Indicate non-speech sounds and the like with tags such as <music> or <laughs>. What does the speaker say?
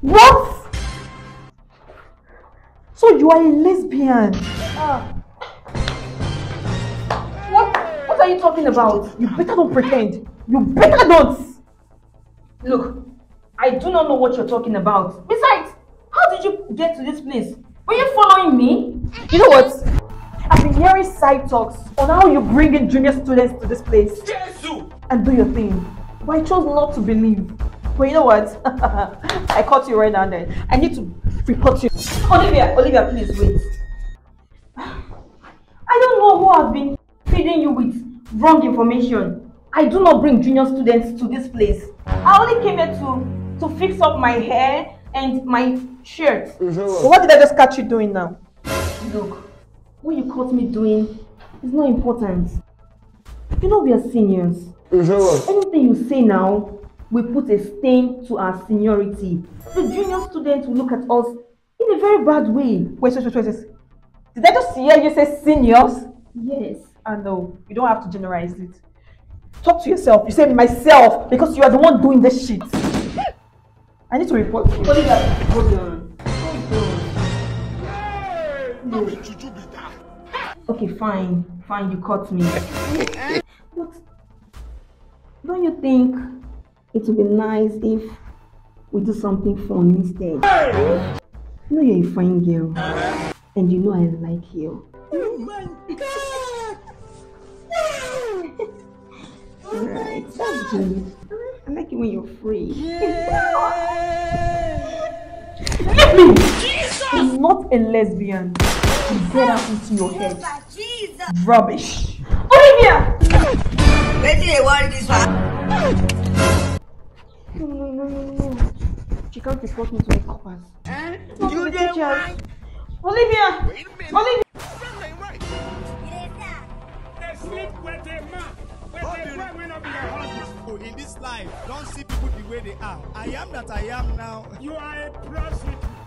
What? So you are a lesbian? Ah. What? What are you talking about? You better don't pretend. You better don't. Look, I do not know what you're talking about. Besides, how did you get to this place? Were you following me? You know what? I've been hearing side talks on how you bring in junior students to this place Jesus! and do your thing. But I chose not to believe. But you know what? <laughs> I caught you right now then. I need to report you. Olivia, Olivia, please wait. <sighs> I don't know who has been feeding you with wrong information. I do not bring junior students to this place. I only came here to, to fix up my hair and my shirt. So what did I just catch you doing now? Look, what you caught me doing is not important. You know we are seniors. Anything you say now will put a stain to our seniority. The junior students will look at us in a very bad way. Wait, wait, wait, wait. Did I just hear you say seniors? Yes. I know. Oh, you don't have to generalize it. Talk to yourself. You say myself because you are the one doing this shit. <gasps> I need to report you. Olivia, hold on. Hold on. Okay, fine. Fine, you caught me. <laughs> but don't you think it would be nice if we do something fun instead? You know you're a fine girl. And you know I like you. Oh my god! Alright, that's good. I like it when you're free. Leave me! I'm not a lesbian. You get out into your head. Rubbish. Olivia! Wetin dey worry dis one? No, no, no, no, no. She can't report me to the coppers. Not to the teachers. Olivia! Olivia! In this life, don't see people the way they are. I am that I am now. You are a prostitute.